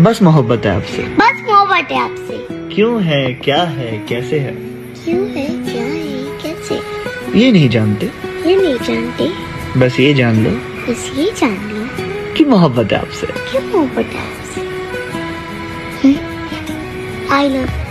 बस मोहब्बत है आपसे। बस मोहब्बत है आपसे। क्यों है? क्या है? कैसे है? क्यों है? क्या है? कैसे? ये नहीं जानते। ये नहीं जानते। बस ये जान लो। बस ये जान लो। कि मोहब्बत है आपसे। क्यों मोहब्बत है आपसे? हम्म? I love